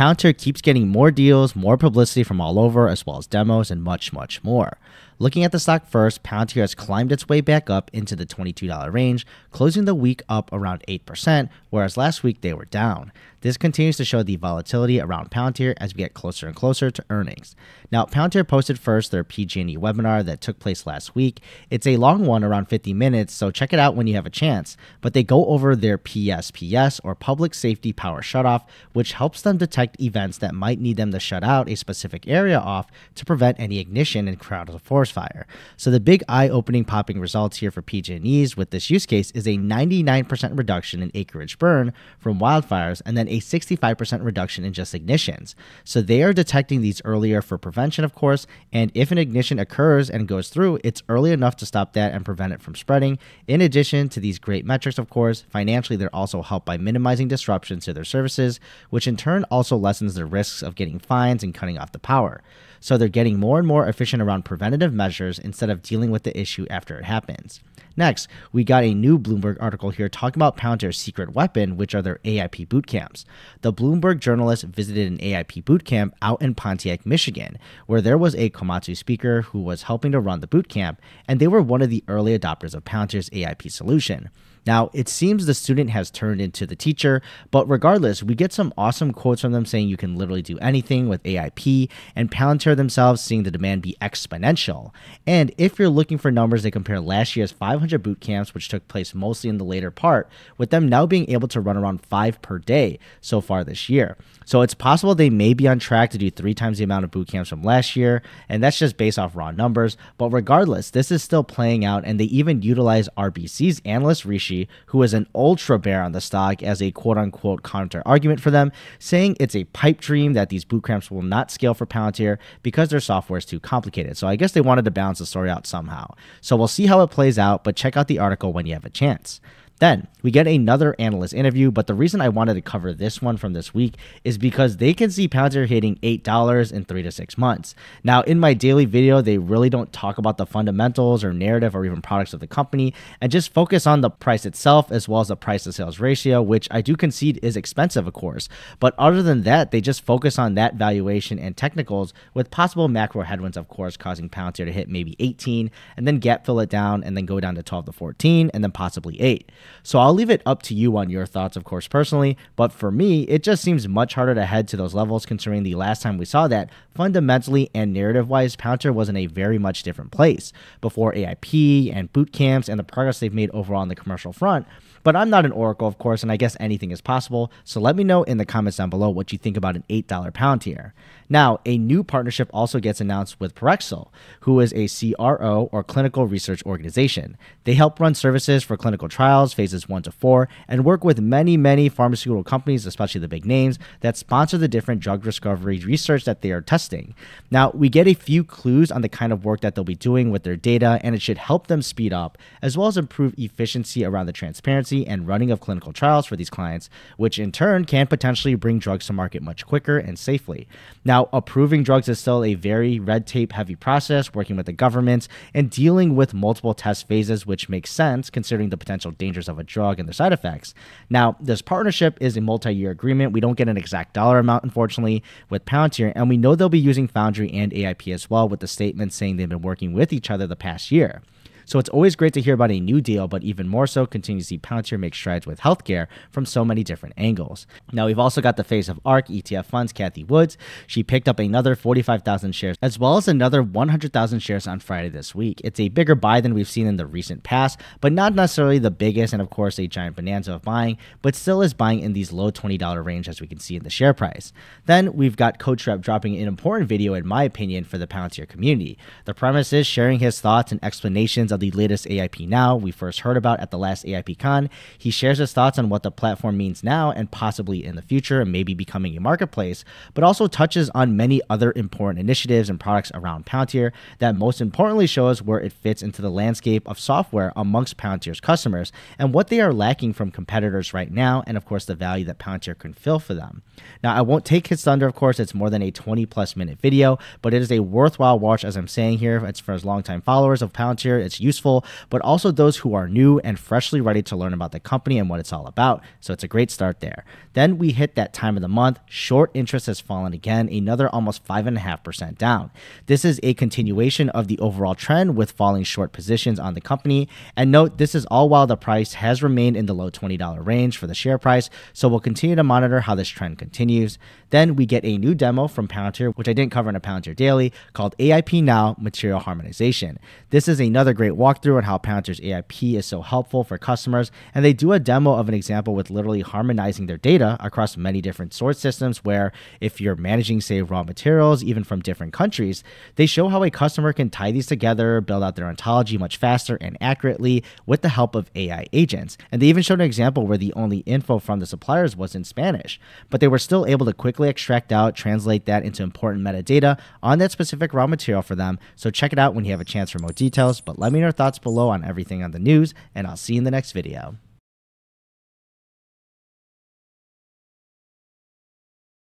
Palantir keeps getting more deals, more publicity from all over, as well as demos and much, much more. Looking at the stock first, Palantir has climbed its way back up into the $22 range, closing the week up around 8%, whereas last week they were down. This continues to show the volatility around Palantir as we get closer and closer to earnings. Now, Palantir posted first their PG&E webinar that took place last week. It's a long one, around 50 minutes, so check it out when you have a chance. But they go over their PSPS or Public Safety Power Shutoff, which helps them detect events that might need them to shut out a specific area off to prevent any ignition and crowd of forest fire. So the big eye-opening popping results here for PG&Es with this use case is a 99% reduction in acreage burn from wildfires and then a 65% reduction in just ignitions. So they are detecting these earlier for prevention, of course, and if an ignition occurs and goes through, it's early enough to stop that and prevent it from spreading. In addition to these great metrics, of course, financially they're also helped by minimizing disruptions to their services, which in turn also lessens the risks of getting fines and cutting off the power. So they're getting more and more efficient around preventative measures instead of dealing with the issue after it happens. Next, we got a new Bloomberg article here talking about Palantir's secret weapon, which are their AIP boot camps. The Bloomberg journalist visited an AIP boot camp out in Pontiac, Michigan, where there was a Komatsu speaker who was helping to run the boot camp, and they were one of the early adopters of Palantir's AIP solution. Now, it seems the student has turned into the teacher, but regardless, we get some awesome quotes from them saying you can literally do anything with AIP, and Palantir themselves seeing the demand be exponential. And if you're looking for numbers, they compare last year's 500 boot camps, which took place mostly in the later part, with them now being able to run around five per day so far this year. So it's possible they may be on track to do three times the amount of boot camps from last year, and that's just based off raw numbers. But regardless, this is still playing out, and they even utilize RBC's analyst Rishi, who is an ultra bear on the stock, as a quote unquote counter argument for them, saying it's a pipe dream that these boot camps will not scale for Palantir because their software is too complicated. So I guess they wanted to balance the story out somehow. So we'll see how it plays out, but check out the article when you have a chance. Then we get another analyst interview, but the reason I wanted to cover this one from this week is because they can see Palantir hitting $8 in three to six months. Now, in my daily video, they really don't talk about the fundamentals or narrative or even products of the company and just focus on the price itself as well as the price to sales ratio, which I do concede is expensive, of course. But other than that, they just focus on that valuation and technicals with possible macro headwinds, of course, causing Palantir to hit maybe 18 and then gap fill it down and then go down to 12 to 14 and then possibly 8. So I'll leave it up to you on your thoughts, of course, personally. But for me, it just seems much harder to head to those levels considering the last time we saw that, fundamentally and narrative wise, Palantir was in a very much different place before AIP and boot camps and the progress they've made overall on the commercial front. But I'm not an oracle, of course, and I guess anything is possible. So let me know in the comments down below what you think about an $8 Palantir. Now, a new partnership also gets announced with Parexel, who is a CRO or clinical research organization. They help run services for clinical trials, phases 1 to 4, and work with many, many pharmaceutical companies, especially the big names, that sponsor the different drug discovery research that they are testing. Now, we get a few clues on the kind of work that they'll be doing with their data, and it should help them speed up, as well as improve efficiency around the transparency and running of clinical trials for these clients, which in turn can potentially bring drugs to market much quicker and safely. Now, approving drugs is still a very red tape heavy process, working with the governments and dealing with multiple test phases, which makes sense considering the potential dangers of a drug and the side effects. Now, this partnership is a multi year agreement. We don't get an exact dollar amount, unfortunately, with Palantir, and we know they'll be using Foundry and AIP as well, with the statement saying they've been working with each other the past year. So it's always great to hear about a new deal, but even more so, continue to see Palantir make strides with healthcare from so many different angles. Now, we've also got the face of ARK ETF Funds, Cathie Woods. She picked up another 45,000 shares, as well as another 100,000 shares on Friday this week. It's a bigger buy than we've seen in the recent past, but not necessarily the biggest, and of course, a giant bonanza of buying, but still is buying in these low $20 range, as we can see in the share price. Then we've got Coach Rep dropping an important video, in my opinion, for the Palantir community. The premise is sharing his thoughts and explanations of the latest AIP now we first heard about at the last AIP Con. He shares his thoughts on what the platform means now and possibly in the future and maybe becoming a marketplace, but also touches on many other important initiatives and products around Palantir that most importantly shows where it fits into the landscape of software amongst Palantir's customers and what they are lacking from competitors right now, and of course the value that Palantir can fill for them. Now, I won't take his thunder, of course, it's more than a 20 plus minute video, but it is a worthwhile watch as I'm saying here. It's for his longtime followers of Palantir. It's useful, but also those who are new and freshly ready to learn about the company and what it's all about. So it's a great start there. Then we hit that time of the month. Short interest has fallen again, another almost 5.5% down. This is a continuation of the overall trend with falling short positions on the company. And note, this is all while the price has remained in the low $20 range for the share price. So we'll continue to monitor how this trend continues. Then we get a new demo from Palantir, which I didn't cover in a Palantir Daily, called AIP Now Material Harmonization. This is another great walkthrough on how Palantir's AIP is so helpful for customers, and they do a demo of an example with literally harmonizing their data across many different source systems where if you're managing, say, raw materials, even from different countries, they show how a customer can tie these together, build out their ontology much faster and accurately with the help of AI agents. And they even showed an example where the only info from the suppliers was in Spanish, but they were still able to quickly extract out, translate that into important metadata on that specific raw material for them. So check it out when you have a chance for more details. But let me know your thoughts below on everything on the news, and I'll see you in the next video.